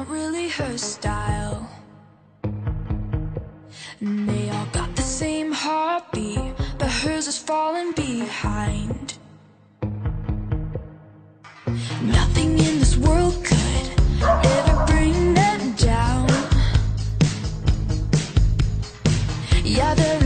not really her style And they all got the same heartbeat But hers is falling behind Nothing in this world could ever bring them down Yeah, they're.